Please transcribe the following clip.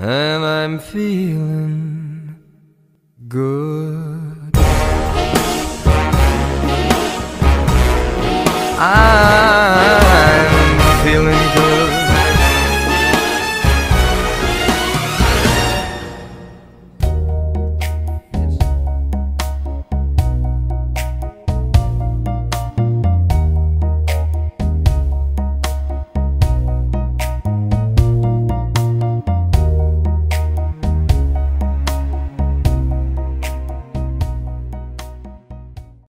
and I'm feeling good. I